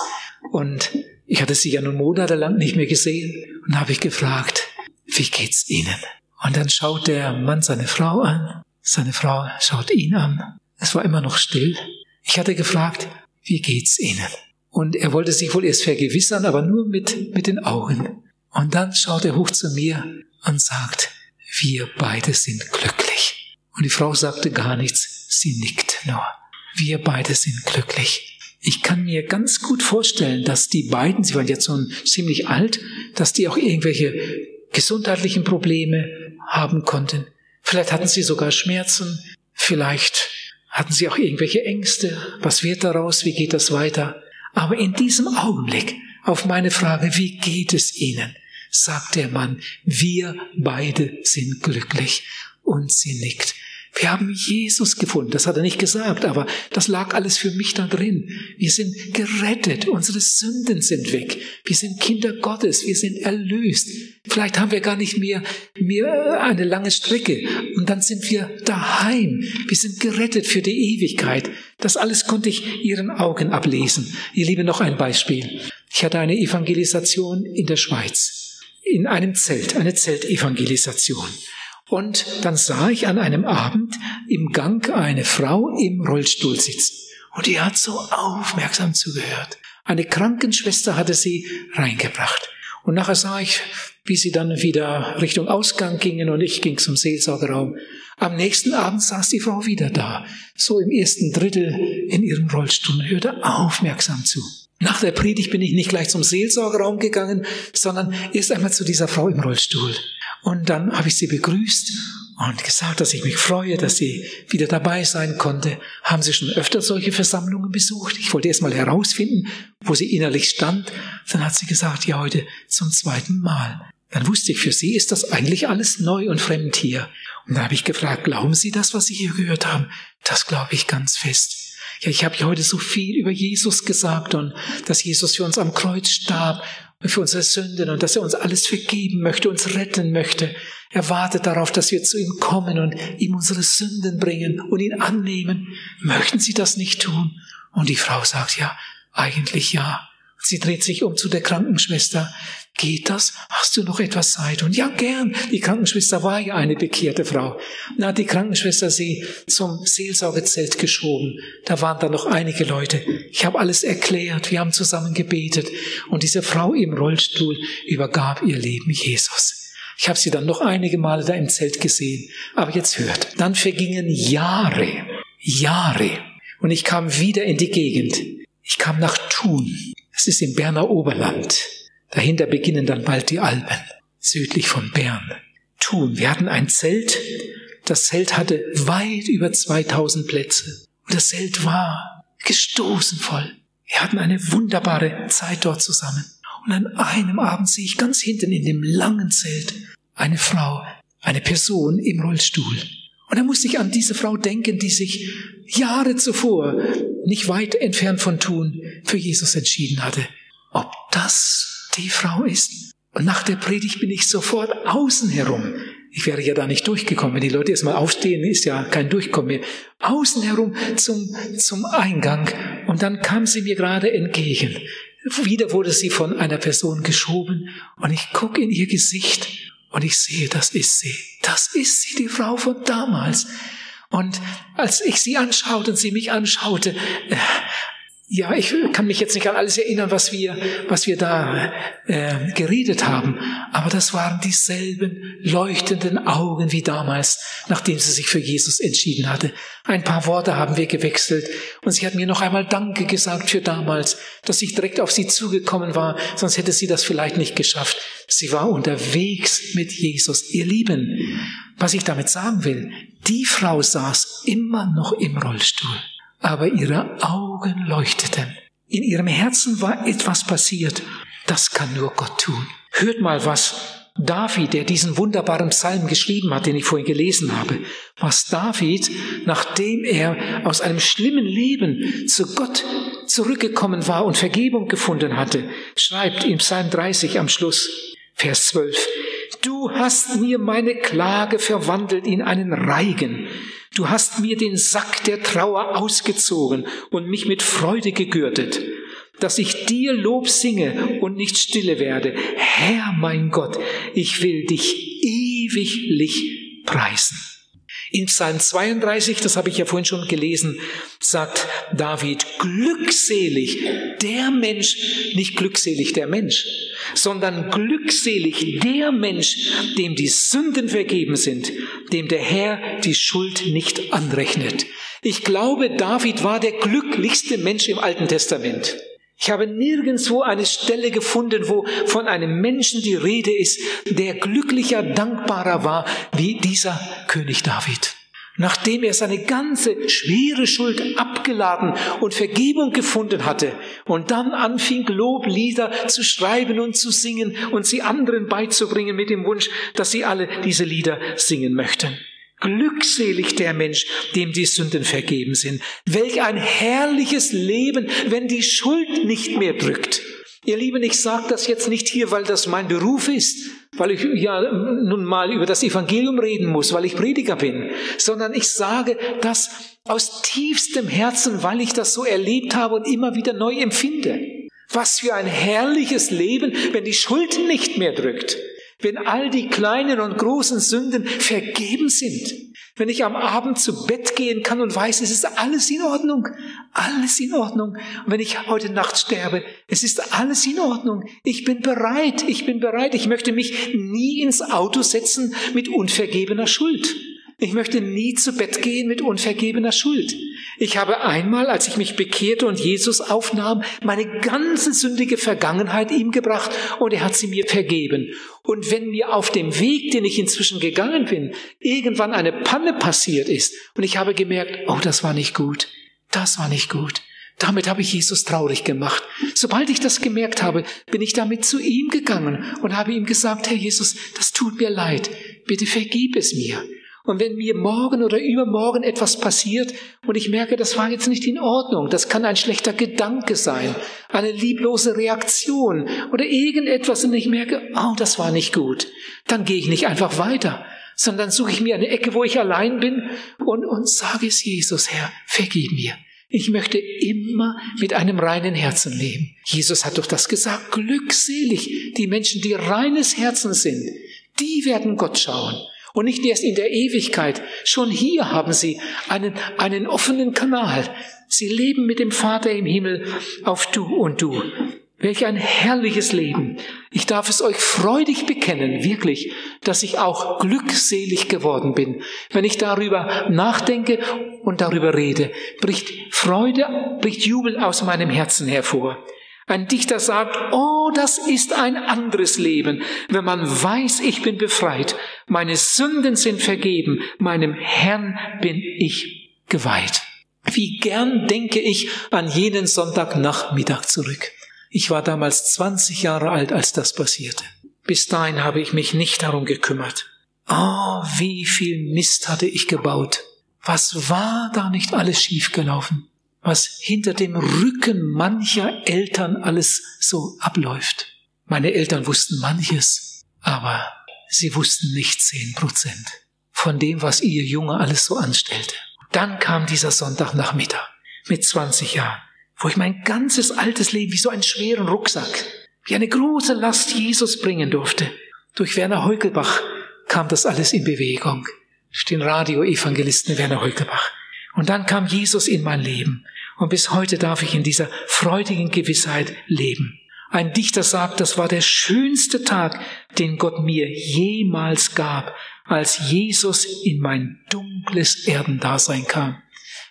und ich hatte sie ja nun monatelang nicht mehr gesehen und habe ich gefragt, wie geht's Ihnen? Und dann schaut der Mann seine Frau an, seine Frau schaut ihn an. Es war immer noch still. Ich hatte gefragt, wie geht's Ihnen? Und er wollte sich wohl erst vergewissern, aber nur mit, mit den Augen. Und dann schaut er hoch zu mir und sagt, wir beide sind glücklich. Und die Frau sagte gar nichts, sie nickt nur. Wir beide sind glücklich. Ich kann mir ganz gut vorstellen, dass die beiden, sie waren jetzt schon ziemlich alt, dass die auch irgendwelche gesundheitlichen Probleme haben konnten. Vielleicht hatten sie sogar Schmerzen, vielleicht hatten sie auch irgendwelche Ängste. Was wird daraus? Wie geht das weiter? Aber in diesem Augenblick, auf meine Frage, wie geht es Ihnen, sagt der Mann, wir beide sind glücklich. Und sie nickt. Wir haben Jesus gefunden. Das hat er nicht gesagt, aber das lag alles für mich da drin. Wir sind gerettet. Unsere Sünden sind weg. Wir sind Kinder Gottes. Wir sind erlöst. Vielleicht haben wir gar nicht mehr, mehr eine lange Strecke. Und dann sind wir daheim. Wir sind gerettet für die Ewigkeit. Das alles konnte ich Ihren Augen ablesen. Ihr Liebe, noch ein Beispiel. Ich hatte eine Evangelisation in der Schweiz. In einem Zelt, eine Zeltevangelisation. Und dann sah ich an einem Abend im Gang eine Frau im Rollstuhl sitzen. Und die hat so aufmerksam zugehört. Eine Krankenschwester hatte sie reingebracht. Und nachher sah ich, wie sie dann wieder Richtung Ausgang gingen und ich ging zum Seelsorgerraum. Am nächsten Abend saß die Frau wieder da, so im ersten Drittel in ihrem Rollstuhl und hörte aufmerksam zu. Nach der Predigt bin ich nicht gleich zum Seelsorgerraum gegangen, sondern erst einmal zu dieser Frau im Rollstuhl. Und dann habe ich sie begrüßt und gesagt, dass ich mich freue, dass sie wieder dabei sein konnte. Haben Sie schon öfter solche Versammlungen besucht? Ich wollte erst mal herausfinden, wo sie innerlich stand. Dann hat sie gesagt, ja, heute zum zweiten Mal. Dann wusste ich, für sie ist das eigentlich alles neu und fremd hier. Und da habe ich gefragt, glauben Sie das, was Sie hier gehört haben? Das glaube ich ganz fest. Ja, ich habe ja heute so viel über Jesus gesagt und dass Jesus für uns am Kreuz starb, für unsere Sünden und dass er uns alles vergeben möchte, uns retten möchte. Er wartet darauf, dass wir zu ihm kommen und ihm unsere Sünden bringen und ihn annehmen. Möchten Sie das nicht tun? Und die Frau sagt, ja, eigentlich ja. Sie dreht sich um zu der Krankenschwester. Geht das? Hast du noch etwas Zeit? Und ja, gern. Die Krankenschwester war ja eine bekehrte Frau. Dann hat die Krankenschwester sie zum Seelsorgezelt geschoben. Da waren da noch einige Leute. Ich habe alles erklärt. Wir haben zusammen gebetet. Und diese Frau im Rollstuhl übergab ihr Leben Jesus. Ich habe sie dann noch einige Male da im Zelt gesehen. Aber jetzt hört. Dann vergingen Jahre. Jahre. Und ich kam wieder in die Gegend. Ich kam nach Thun. Es ist im Berner Oberland. Dahinter beginnen dann bald die Alpen, südlich von Bern. Thun. Wir hatten ein Zelt. Das Zelt hatte weit über 2000 Plätze. Und das Zelt war gestoßen voll. Wir hatten eine wunderbare Zeit dort zusammen. Und an einem Abend sehe ich ganz hinten in dem langen Zelt eine Frau, eine Person im Rollstuhl. Und da musste ich an diese Frau denken, die sich Jahre zuvor, nicht weit entfernt von Thun, für Jesus entschieden hatte. Ob das die Frau ist. Und nach der Predigt bin ich sofort außen herum. Ich wäre ja da nicht durchgekommen. Wenn die Leute erstmal aufstehen, ist ja kein Durchkommen mehr. Außen herum zum, zum Eingang. Und dann kam sie mir gerade entgegen. Wieder wurde sie von einer Person geschoben. Und ich gucke in ihr Gesicht und ich sehe, das ist sie. Das ist sie, die Frau von damals. Und als ich sie anschaute und sie mich anschaute, äh, ja, ich kann mich jetzt nicht an alles erinnern, was wir, was wir da äh, geredet haben, aber das waren dieselben leuchtenden Augen wie damals, nachdem sie sich für Jesus entschieden hatte. Ein paar Worte haben wir gewechselt und sie hat mir noch einmal Danke gesagt für damals, dass ich direkt auf sie zugekommen war, sonst hätte sie das vielleicht nicht geschafft. Sie war unterwegs mit Jesus. Ihr Lieben, was ich damit sagen will, die Frau saß immer noch im Rollstuhl aber ihre Augen leuchteten. In ihrem Herzen war etwas passiert. Das kann nur Gott tun. Hört mal, was David, der diesen wunderbaren Psalm geschrieben hat, den ich vorhin gelesen habe, was David, nachdem er aus einem schlimmen Leben zu Gott zurückgekommen war und Vergebung gefunden hatte, schreibt in Psalm 30 am Schluss, Vers 12, Du hast mir meine Klage verwandelt in einen Reigen. Du hast mir den Sack der Trauer ausgezogen und mich mit Freude gegürtet, dass ich dir Lob singe und nicht stille werde. Herr mein Gott, ich will dich ewiglich preisen. In Psalm 32, das habe ich ja vorhin schon gelesen, sagt David, glückselig der Mensch, nicht glückselig der Mensch, sondern glückselig der Mensch, dem die Sünden vergeben sind, dem der Herr die Schuld nicht anrechnet. Ich glaube, David war der glücklichste Mensch im Alten Testament. Ich habe nirgendwo eine Stelle gefunden, wo von einem Menschen die Rede ist, der glücklicher, dankbarer war wie dieser König David. Nachdem er seine ganze schwere Schuld abgeladen und Vergebung gefunden hatte und dann anfing, Loblieder zu schreiben und zu singen und sie anderen beizubringen mit dem Wunsch, dass sie alle diese Lieder singen möchten. Glückselig der Mensch, dem die Sünden vergeben sind. Welch ein herrliches Leben, wenn die Schuld nicht mehr drückt. Ihr Lieben, ich sage das jetzt nicht hier, weil das mein Beruf ist, weil ich ja nun mal über das Evangelium reden muss, weil ich Prediger bin, sondern ich sage das aus tiefstem Herzen, weil ich das so erlebt habe und immer wieder neu empfinde. Was für ein herrliches Leben, wenn die Schuld nicht mehr drückt wenn all die kleinen und großen Sünden vergeben sind, wenn ich am Abend zu Bett gehen kann und weiß, es ist alles in Ordnung, alles in Ordnung. Und wenn ich heute Nacht sterbe, es ist alles in Ordnung. Ich bin bereit, ich bin bereit. Ich möchte mich nie ins Auto setzen mit unvergebener Schuld. Ich möchte nie zu Bett gehen mit unvergebener Schuld. Ich habe einmal, als ich mich bekehrte und Jesus aufnahm, meine ganze sündige Vergangenheit ihm gebracht und er hat sie mir vergeben. Und wenn mir auf dem Weg, den ich inzwischen gegangen bin, irgendwann eine Panne passiert ist und ich habe gemerkt, oh, das war nicht gut, das war nicht gut. Damit habe ich Jesus traurig gemacht. Sobald ich das gemerkt habe, bin ich damit zu ihm gegangen und habe ihm gesagt, Herr Jesus, das tut mir leid, bitte vergib es mir. Und wenn mir morgen oder übermorgen etwas passiert und ich merke, das war jetzt nicht in Ordnung, das kann ein schlechter Gedanke sein, eine lieblose Reaktion oder irgendetwas und ich merke, oh, das war nicht gut, dann gehe ich nicht einfach weiter, sondern suche ich mir eine Ecke, wo ich allein bin und, und sage es Jesus, Herr, vergib mir. Ich möchte immer mit einem reinen Herzen leben. Jesus hat doch das gesagt, glückselig die Menschen, die reines Herzen sind, die werden Gott schauen. Und nicht erst in der Ewigkeit. Schon hier haben sie einen, einen offenen Kanal. Sie leben mit dem Vater im Himmel auf du und du. Welch ein herrliches Leben. Ich darf es euch freudig bekennen, wirklich, dass ich auch glückselig geworden bin. Wenn ich darüber nachdenke und darüber rede, bricht Freude, bricht Jubel aus meinem Herzen hervor. Ein Dichter sagt, oh, das ist ein anderes Leben, wenn man weiß, ich bin befreit, meine Sünden sind vergeben, meinem Herrn bin ich geweiht. Wie gern denke ich an jenen Sonntagnachmittag zurück. Ich war damals 20 Jahre alt, als das passierte. Bis dahin habe ich mich nicht darum gekümmert. Oh, wie viel Mist hatte ich gebaut. Was war da nicht alles schiefgelaufen? Was hinter dem Rücken mancher Eltern alles so abläuft. Meine Eltern wussten manches, aber sie wussten nicht zehn Prozent von dem, was ihr Junge alles so anstellte. Dann kam dieser Sonntagnachmittag mit 20 Jahren, wo ich mein ganzes altes Leben wie so einen schweren Rucksack, wie eine große Last Jesus bringen durfte. Durch Werner Heukelbach kam das alles in Bewegung. Den Radioevangelisten Werner Heukelbach. Und dann kam Jesus in mein Leben. Und bis heute darf ich in dieser freudigen Gewissheit leben. Ein Dichter sagt, das war der schönste Tag, den Gott mir jemals gab, als Jesus in mein dunkles Erdendasein kam.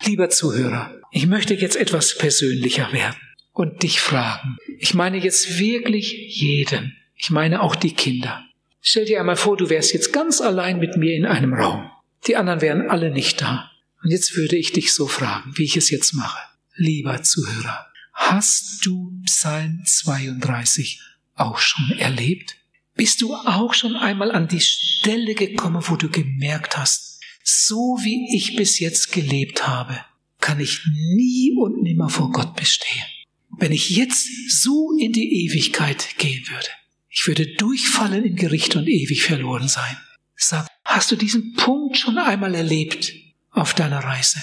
Lieber Zuhörer, ich möchte jetzt etwas persönlicher werden und dich fragen. Ich meine jetzt wirklich jeden. Ich meine auch die Kinder. Stell dir einmal vor, du wärst jetzt ganz allein mit mir in einem Raum. Die anderen wären alle nicht da. Und jetzt würde ich dich so fragen, wie ich es jetzt mache lieber Zuhörer, hast du Psalm 32 auch schon erlebt? Bist du auch schon einmal an die Stelle gekommen, wo du gemerkt hast, so wie ich bis jetzt gelebt habe, kann ich nie und nimmer vor Gott bestehen. Wenn ich jetzt so in die Ewigkeit gehen würde, ich würde durchfallen im Gericht und ewig verloren sein. Sag, hast du diesen Punkt schon einmal erlebt auf deiner Reise?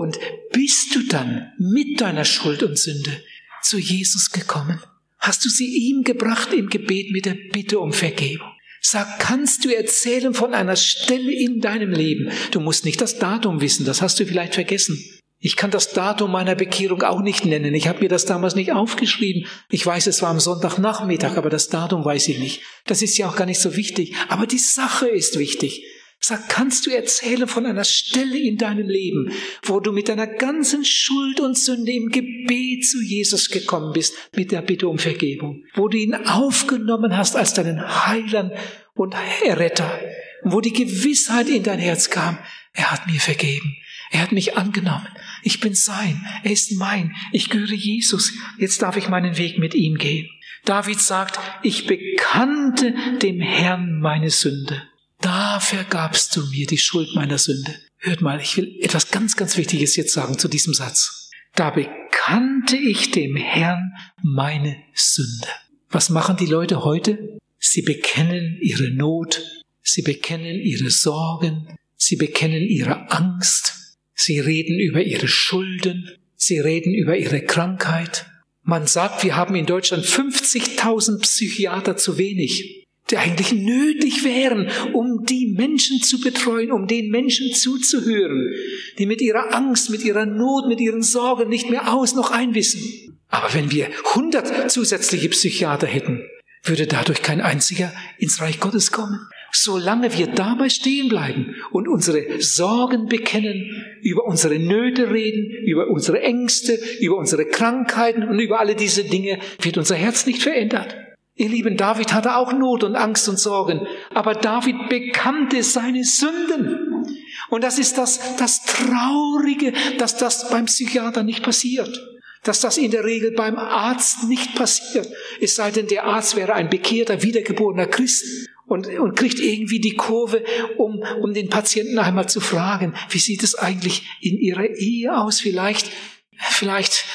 Und bist du dann mit deiner Schuld und Sünde zu Jesus gekommen? Hast du sie ihm gebracht im Gebet mit der Bitte um Vergebung? Sag, kannst du erzählen von einer Stelle in deinem Leben? Du musst nicht das Datum wissen, das hast du vielleicht vergessen. Ich kann das Datum meiner Bekehrung auch nicht nennen. Ich habe mir das damals nicht aufgeschrieben. Ich weiß, es war am Sonntagnachmittag, aber das Datum weiß ich nicht. Das ist ja auch gar nicht so wichtig. Aber die Sache ist wichtig. Sag, kannst du erzählen von einer Stelle in deinem Leben, wo du mit deiner ganzen Schuld und Sünde im Gebet zu Jesus gekommen bist, mit der Bitte um Vergebung, wo du ihn aufgenommen hast als deinen Heiland und Erretter, wo die Gewissheit in dein Herz kam, er hat mir vergeben, er hat mich angenommen, ich bin sein, er ist mein, ich gehöre Jesus, jetzt darf ich meinen Weg mit ihm gehen. David sagt, ich bekannte dem Herrn meine Sünde da vergabst du mir die Schuld meiner Sünde. Hört mal, ich will etwas ganz, ganz Wichtiges jetzt sagen zu diesem Satz. Da bekannte ich dem Herrn meine Sünde. Was machen die Leute heute? Sie bekennen ihre Not, sie bekennen ihre Sorgen, sie bekennen ihre Angst, sie reden über ihre Schulden, sie reden über ihre Krankheit. Man sagt, wir haben in Deutschland 50.000 Psychiater zu wenig die eigentlich nötig wären, um die Menschen zu betreuen, um den Menschen zuzuhören, die mit ihrer Angst, mit ihrer Not, mit ihren Sorgen nicht mehr aus noch einwissen. Aber wenn wir 100 zusätzliche Psychiater hätten, würde dadurch kein einziger ins Reich Gottes kommen. Solange wir dabei stehen bleiben und unsere Sorgen bekennen, über unsere Nöte reden, über unsere Ängste, über unsere Krankheiten und über alle diese Dinge, wird unser Herz nicht verändert. Ihr Lieben, David hatte auch Not und Angst und Sorgen, aber David bekannte seine Sünden. Und das ist das, das Traurige, dass das beim Psychiater nicht passiert. Dass das in der Regel beim Arzt nicht passiert. Es sei denn, der Arzt wäre ein bekehrter, wiedergeborener Christ und, und kriegt irgendwie die Kurve, um, um den Patienten einmal zu fragen, wie sieht es eigentlich in ihrer Ehe aus? Vielleicht, vielleicht,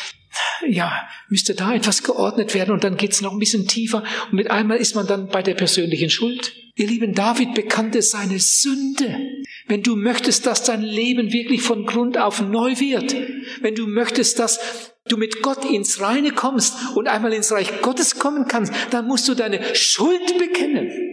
ja, müsste da etwas geordnet werden und dann geht's noch ein bisschen tiefer und mit einmal ist man dann bei der persönlichen Schuld. Ihr lieben David bekannte seine Sünde. Wenn du möchtest, dass dein Leben wirklich von Grund auf neu wird, wenn du möchtest, dass du mit Gott ins Reine kommst und einmal ins Reich Gottes kommen kannst, dann musst du deine Schuld bekennen.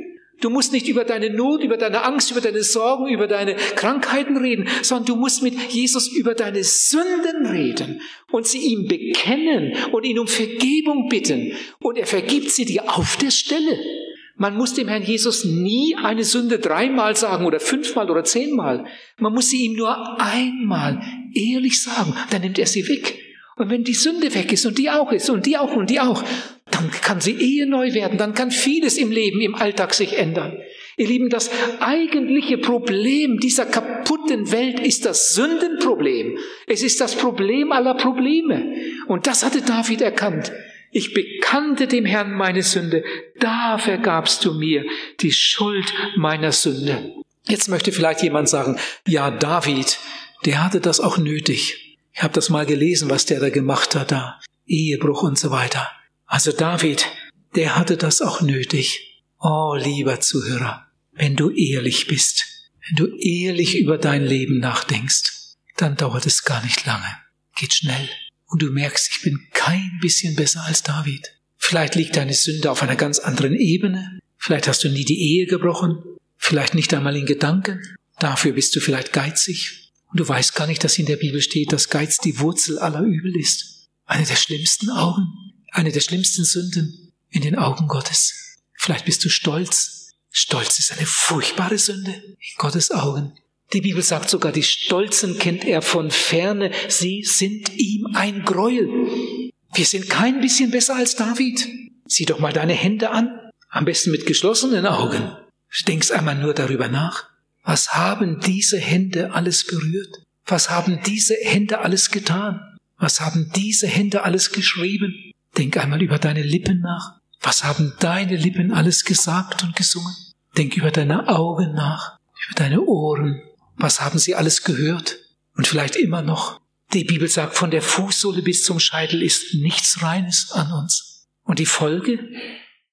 Du musst nicht über deine Not, über deine Angst, über deine Sorgen, über deine Krankheiten reden, sondern du musst mit Jesus über deine Sünden reden und sie ihm bekennen und ihn um Vergebung bitten. Und er vergibt sie dir auf der Stelle. Man muss dem Herrn Jesus nie eine Sünde dreimal sagen oder fünfmal oder zehnmal. Man muss sie ihm nur einmal ehrlich sagen, dann nimmt er sie weg. Und wenn die Sünde weg ist und die auch ist und die auch und die auch, dann kann sie Ehe neu werden, dann kann vieles im Leben, im Alltag sich ändern. Ihr Lieben, das eigentliche Problem dieser kaputten Welt ist das Sündenproblem. Es ist das Problem aller Probleme. Und das hatte David erkannt. Ich bekannte dem Herrn meine Sünde, da vergabst du mir die Schuld meiner Sünde. Jetzt möchte vielleicht jemand sagen, ja, David, der hatte das auch nötig. Ich habe das mal gelesen, was der da gemacht hat, da Ehebruch und so weiter. Also David, der hatte das auch nötig. Oh, lieber Zuhörer, wenn du ehrlich bist, wenn du ehrlich über dein Leben nachdenkst, dann dauert es gar nicht lange. Geht schnell. Und du merkst, ich bin kein bisschen besser als David. Vielleicht liegt deine Sünde auf einer ganz anderen Ebene. Vielleicht hast du nie die Ehe gebrochen. Vielleicht nicht einmal in Gedanken. Dafür bist du vielleicht geizig. Und du weißt gar nicht, dass in der Bibel steht, dass Geiz die Wurzel aller Übel ist. Eine der schlimmsten Augen eine der schlimmsten Sünden in den Augen Gottes. Vielleicht bist du stolz. Stolz ist eine furchtbare Sünde in Gottes Augen. Die Bibel sagt sogar, die Stolzen kennt er von ferne. Sie sind ihm ein Gräuel. Wir sind kein bisschen besser als David. Sieh doch mal deine Hände an. Am besten mit geschlossenen Augen. Denkst einmal nur darüber nach. Was haben diese Hände alles berührt? Was haben diese Hände alles getan? Was haben diese Hände alles geschrieben? Denk einmal über deine Lippen nach. Was haben deine Lippen alles gesagt und gesungen? Denk über deine Augen nach, über deine Ohren. Was haben sie alles gehört? Und vielleicht immer noch. Die Bibel sagt, von der Fußsohle bis zum Scheitel ist nichts Reines an uns. Und die Folge?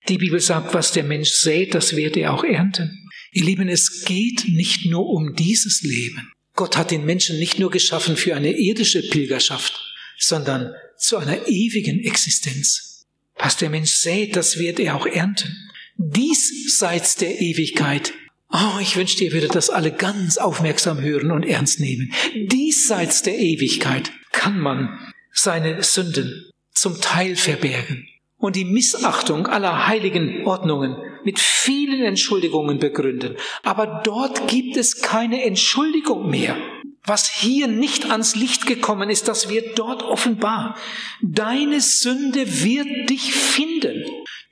Die Bibel sagt, was der Mensch sät, das wird er auch ernten. Ihr Lieben, es geht nicht nur um dieses Leben. Gott hat den Menschen nicht nur geschaffen für eine irdische Pilgerschaft, sondern zu einer ewigen Existenz. Was der Mensch sät, das wird er auch ernten. Diesseits der Ewigkeit. Oh, ich wünschte, ihr würdet das alle ganz aufmerksam hören und ernst nehmen. Diesseits der Ewigkeit kann man seine Sünden zum Teil verbergen und die Missachtung aller heiligen Ordnungen mit vielen Entschuldigungen begründen. Aber dort gibt es keine Entschuldigung mehr. Was hier nicht ans Licht gekommen ist, das wird dort offenbar. Deine Sünde wird dich finden.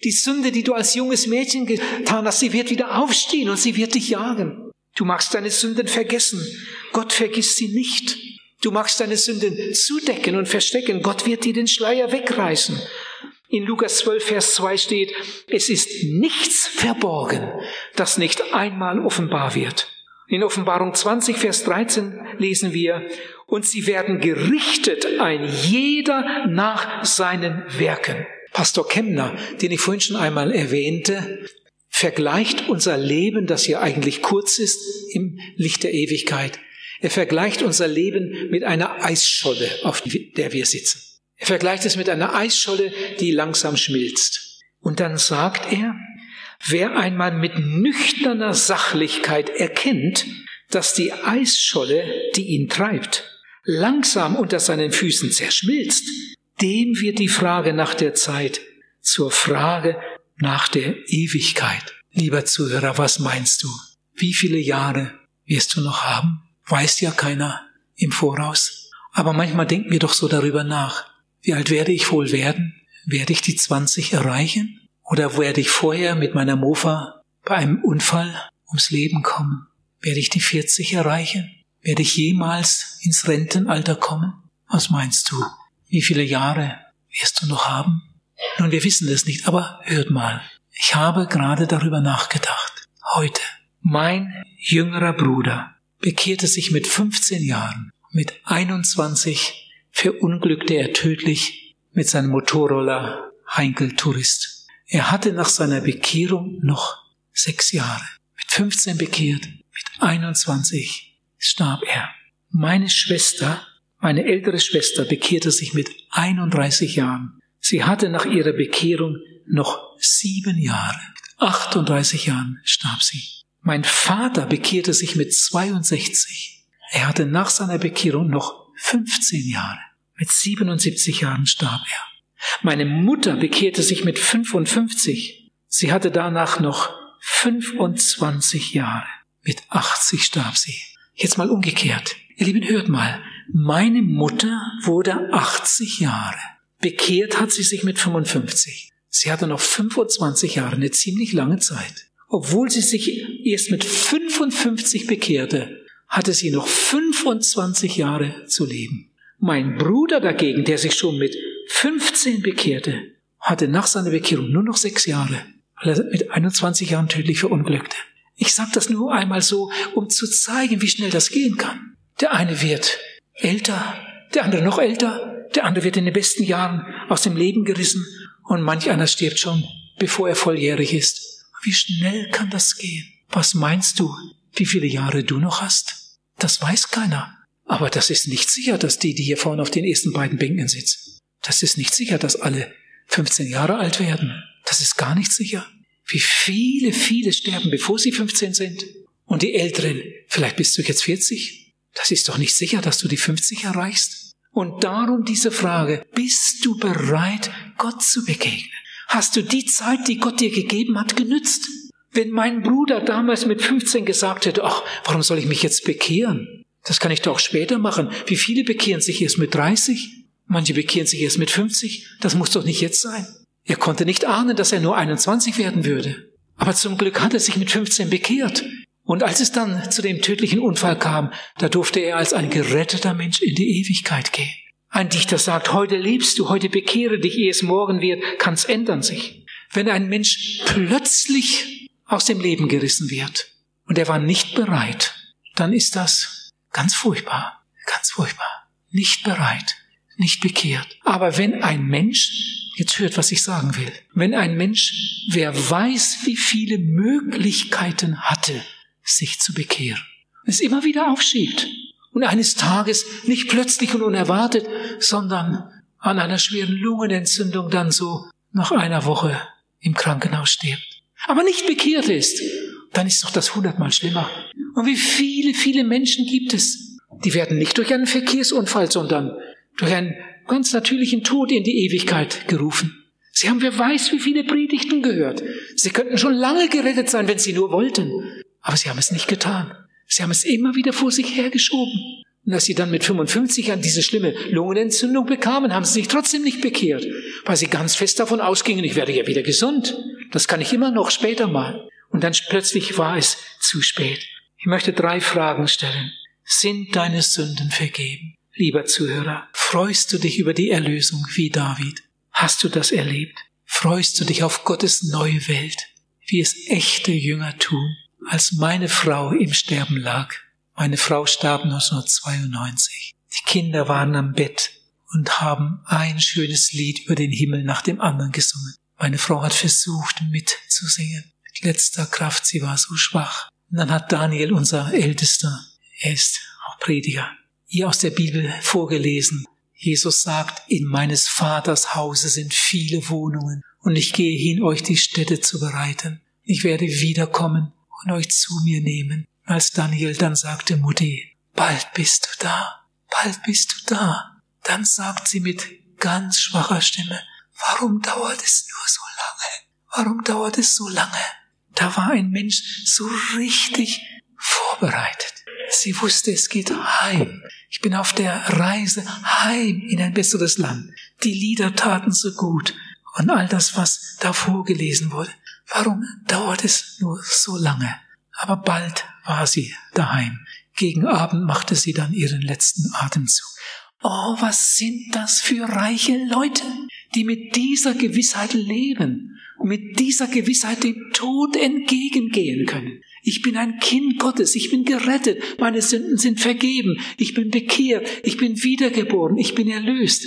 Die Sünde, die du als junges Mädchen getan hast, sie wird wieder aufstehen und sie wird dich jagen. Du magst deine Sünden vergessen. Gott vergisst sie nicht. Du magst deine Sünden zudecken und verstecken. Gott wird dir den Schleier wegreißen. In Lukas 12, Vers 2 steht, es ist nichts verborgen, das nicht einmal offenbar wird. In Offenbarung 20, Vers 13 lesen wir, und sie werden gerichtet ein jeder nach seinen Werken. Pastor Kemner, den ich vorhin schon einmal erwähnte, vergleicht unser Leben, das ja eigentlich kurz ist, im Licht der Ewigkeit. Er vergleicht unser Leben mit einer Eisscholle, auf der wir sitzen. Er vergleicht es mit einer Eisscholle, die langsam schmilzt. Und dann sagt er, Wer einmal mit nüchterner Sachlichkeit erkennt, dass die Eisscholle, die ihn treibt, langsam unter seinen Füßen zerschmilzt, dem wird die Frage nach der Zeit zur Frage nach der Ewigkeit. Lieber Zuhörer, was meinst du? Wie viele Jahre wirst du noch haben? Weiß ja keiner im Voraus. Aber manchmal denken wir doch so darüber nach. Wie alt werde ich wohl werden? Werde ich die 20 erreichen? Oder werde ich vorher mit meiner Mofa bei einem Unfall ums Leben kommen? Werde ich die 40 erreichen? Werde ich jemals ins Rentenalter kommen? Was meinst du? Wie viele Jahre wirst du noch haben? Nun, wir wissen das nicht, aber hört mal. Ich habe gerade darüber nachgedacht. heute. Mein jüngerer Bruder bekehrte sich mit 15 Jahren. Mit 21 verunglückte er tödlich mit seinem Motorroller Heinkel Tourist. Er hatte nach seiner Bekehrung noch sechs Jahre. Mit 15 bekehrt, mit 21 starb er. Meine Schwester, meine ältere Schwester, bekehrte sich mit 31 Jahren. Sie hatte nach ihrer Bekehrung noch sieben Jahre. Mit 38 Jahren starb sie. Mein Vater bekehrte sich mit 62. Er hatte nach seiner Bekehrung noch 15 Jahre. Mit 77 Jahren starb er. Meine Mutter bekehrte sich mit 55. Sie hatte danach noch 25 Jahre. Mit 80 starb sie. Jetzt mal umgekehrt. Ihr Lieben, hört mal. Meine Mutter wurde 80 Jahre. Bekehrt hat sie sich mit 55. Sie hatte noch 25 Jahre, eine ziemlich lange Zeit. Obwohl sie sich erst mit 55 bekehrte, hatte sie noch 25 Jahre zu leben. Mein Bruder dagegen, der sich schon mit 15 bekehrte, hatte nach seiner Bekehrung nur noch sechs Jahre, weil er mit 21 Jahren tödlich verunglückte. Ich sage das nur einmal so, um zu zeigen, wie schnell das gehen kann. Der eine wird älter, der andere noch älter, der andere wird in den besten Jahren aus dem Leben gerissen und manch einer stirbt schon, bevor er volljährig ist. Wie schnell kann das gehen? Was meinst du, wie viele Jahre du noch hast? Das weiß keiner. Aber das ist nicht sicher, dass die, die hier vorne auf den ersten beiden Bänken sitzen, das ist nicht sicher, dass alle 15 Jahre alt werden. Das ist gar nicht sicher. Wie viele, viele sterben, bevor sie 15 sind. Und die Älteren, vielleicht bist du jetzt 40. Das ist doch nicht sicher, dass du die 50 erreichst. Und darum diese Frage, bist du bereit, Gott zu begegnen? Hast du die Zeit, die Gott dir gegeben hat, genützt? Wenn mein Bruder damals mit 15 gesagt hätte, ach, warum soll ich mich jetzt bekehren? Das kann ich doch auch später machen. Wie viele bekehren sich erst mit 30? Manche bekehren sich erst mit 50. Das muss doch nicht jetzt sein. Er konnte nicht ahnen, dass er nur 21 werden würde. Aber zum Glück hat er sich mit 15 bekehrt. Und als es dann zu dem tödlichen Unfall kam, da durfte er als ein geretteter Mensch in die Ewigkeit gehen. Ein Dichter sagt, heute lebst du, heute bekehre dich, ehe es morgen wird, kann's ändern sich. Wenn ein Mensch plötzlich aus dem Leben gerissen wird und er war nicht bereit, dann ist das Ganz furchtbar, ganz furchtbar. Nicht bereit, nicht bekehrt. Aber wenn ein Mensch, jetzt hört, was ich sagen will, wenn ein Mensch, wer weiß, wie viele Möglichkeiten hatte, sich zu bekehren, es immer wieder aufschiebt und eines Tages nicht plötzlich und unerwartet, sondern an einer schweren Lungenentzündung dann so nach einer Woche im Krankenhaus stirbt, aber nicht bekehrt ist, dann ist doch das hundertmal schlimmer. Und wie viele, viele Menschen gibt es, die werden nicht durch einen Verkehrsunfall, sondern durch einen ganz natürlichen Tod in die Ewigkeit gerufen. Sie haben, wer weiß, wie viele Predigten gehört. Sie könnten schon lange gerettet sein, wenn sie nur wollten. Aber sie haben es nicht getan. Sie haben es immer wieder vor sich hergeschoben. Und als sie dann mit 55 an diese schlimme Lungenentzündung bekamen, haben sie sich trotzdem nicht bekehrt, weil sie ganz fest davon ausgingen, ich werde ja wieder gesund. Das kann ich immer noch später mal. Und dann plötzlich war es zu spät. Ich möchte drei Fragen stellen. Sind deine Sünden vergeben? Lieber Zuhörer, freust du dich über die Erlösung wie David? Hast du das erlebt? Freust du dich auf Gottes neue Welt, wie es echte Jünger tun? Als meine Frau im Sterben lag, meine Frau starb 1992. Die Kinder waren am Bett und haben ein schönes Lied über den Himmel nach dem anderen gesungen. Meine Frau hat versucht mitzusingen. Mit letzter Kraft, sie war so schwach. Und dann hat Daniel, unser Ältester, er ist auch Prediger, ihr aus der Bibel vorgelesen. Jesus sagt, in meines Vaters Hause sind viele Wohnungen und ich gehe hin, euch die Städte zu bereiten. Ich werde wiederkommen und euch zu mir nehmen. Als Daniel dann sagte, Mutti, bald bist du da, bald bist du da. Dann sagt sie mit ganz schwacher Stimme, warum dauert es nur so lange? Warum dauert es so lange? Da war ein Mensch so richtig vorbereitet. Sie wusste, es geht heim. Ich bin auf der Reise heim in ein besseres Land. Die Lieder taten so gut und all das, was da vorgelesen wurde. Warum dauert es nur so lange? Aber bald war sie daheim. Gegen Abend machte sie dann ihren letzten Atemzug. Oh, was sind das für reiche Leute, die mit dieser Gewissheit leben mit dieser Gewissheit dem Tod entgegengehen können. Ich bin ein Kind Gottes, ich bin gerettet, meine Sünden sind vergeben, ich bin bekehrt, ich bin wiedergeboren, ich bin erlöst.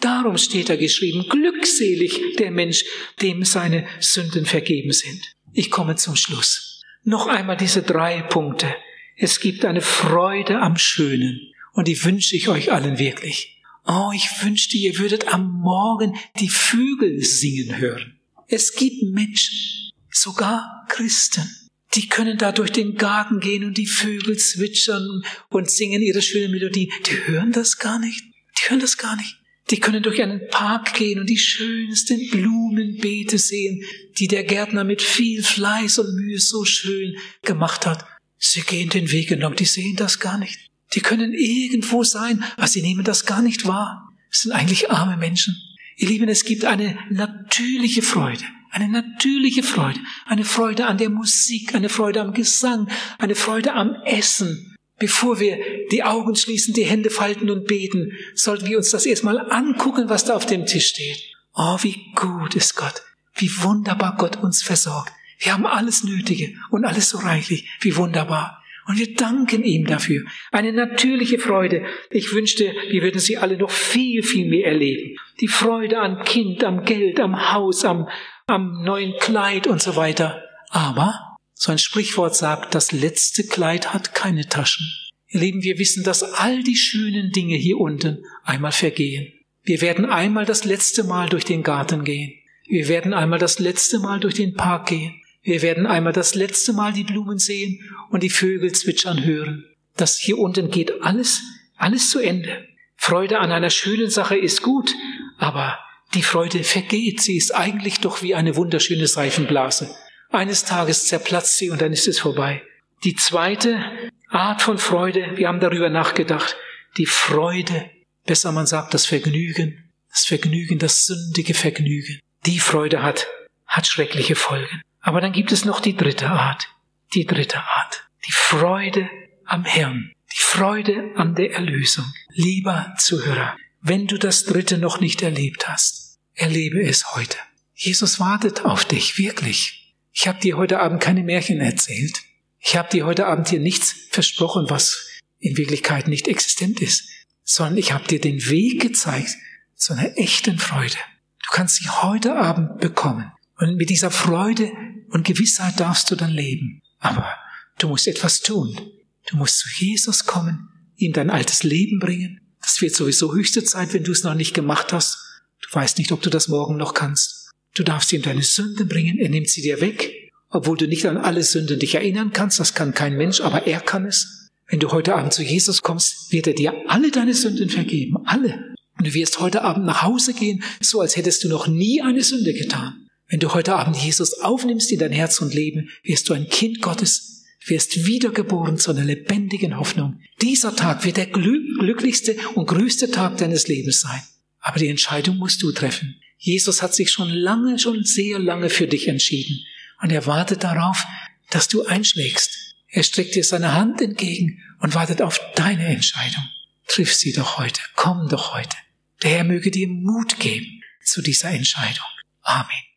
Darum steht da geschrieben, glückselig der Mensch, dem seine Sünden vergeben sind. Ich komme zum Schluss. Noch einmal diese drei Punkte. Es gibt eine Freude am Schönen und die wünsche ich euch allen wirklich. Oh, ich wünschte, ihr würdet am Morgen die Vögel singen hören. Es gibt Menschen, sogar Christen, die können da durch den Garten gehen und die Vögel zwitschern und singen ihre schöne Melodie. Die hören das gar nicht. Die hören das gar nicht. Die können durch einen Park gehen und die schönsten Blumenbeete sehen, die der Gärtner mit viel Fleiß und Mühe so schön gemacht hat. Sie gehen den Weg entlang, die sehen das gar nicht. Die können irgendwo sein, aber sie nehmen das gar nicht wahr. Es sind eigentlich arme Menschen. Ihr Lieben, es gibt eine natürliche Freude, eine natürliche Freude, eine Freude an der Musik, eine Freude am Gesang, eine Freude am Essen. Bevor wir die Augen schließen, die Hände falten und beten, sollten wir uns das erstmal angucken, was da auf dem Tisch steht. Oh, wie gut ist Gott, wie wunderbar Gott uns versorgt. Wir haben alles Nötige und alles so reichlich, wie wunderbar. Und wir danken ihm dafür. Eine natürliche Freude. Ich wünschte, wir würden sie alle noch viel, viel mehr erleben. Die Freude am Kind, am Geld, am Haus, am, am neuen Kleid und so weiter. Aber, so ein Sprichwort sagt, das letzte Kleid hat keine Taschen. Ihr Lieben, wir wissen, dass all die schönen Dinge hier unten einmal vergehen. Wir werden einmal das letzte Mal durch den Garten gehen. Wir werden einmal das letzte Mal durch den Park gehen. Wir werden einmal das letzte Mal die Blumen sehen und die Vögel zwitschern hören. Das hier unten geht alles, alles zu Ende. Freude an einer schönen Sache ist gut, aber die Freude vergeht. Sie ist eigentlich doch wie eine wunderschöne Seifenblase. Eines Tages zerplatzt sie und dann ist es vorbei. Die zweite Art von Freude, wir haben darüber nachgedacht, die Freude, besser man sagt das Vergnügen, das Vergnügen, das sündige Vergnügen. Die Freude hat, hat schreckliche Folgen. Aber dann gibt es noch die dritte Art. Die dritte Art. Die Freude am Herrn. Die Freude an der Erlösung. Lieber Zuhörer, wenn du das dritte noch nicht erlebt hast, erlebe es heute. Jesus wartet auf dich, wirklich. Ich habe dir heute Abend keine Märchen erzählt. Ich habe dir heute Abend hier nichts versprochen, was in Wirklichkeit nicht existent ist, sondern ich habe dir den Weg gezeigt zu einer echten Freude. Du kannst sie heute Abend bekommen. Und mit dieser Freude und Gewissheit darfst du dann leben. Aber du musst etwas tun. Du musst zu Jesus kommen, ihm dein altes Leben bringen. Das wird sowieso höchste Zeit, wenn du es noch nicht gemacht hast. Du weißt nicht, ob du das morgen noch kannst. Du darfst ihm deine Sünden bringen, er nimmt sie dir weg. Obwohl du nicht an alle Sünden dich erinnern kannst, das kann kein Mensch, aber er kann es. Wenn du heute Abend zu Jesus kommst, wird er dir alle deine Sünden vergeben. Alle. Und du wirst heute Abend nach Hause gehen, so als hättest du noch nie eine Sünde getan. Wenn du heute Abend Jesus aufnimmst in dein Herz und Leben, wirst du ein Kind Gottes, wirst wiedergeboren zu einer lebendigen Hoffnung. Dieser Tag wird der glücklichste und größte Tag deines Lebens sein. Aber die Entscheidung musst du treffen. Jesus hat sich schon lange, schon sehr lange für dich entschieden. Und er wartet darauf, dass du einschlägst. Er streckt dir seine Hand entgegen und wartet auf deine Entscheidung. Triff sie doch heute. Komm doch heute. Der Herr möge dir Mut geben zu dieser Entscheidung. Amen.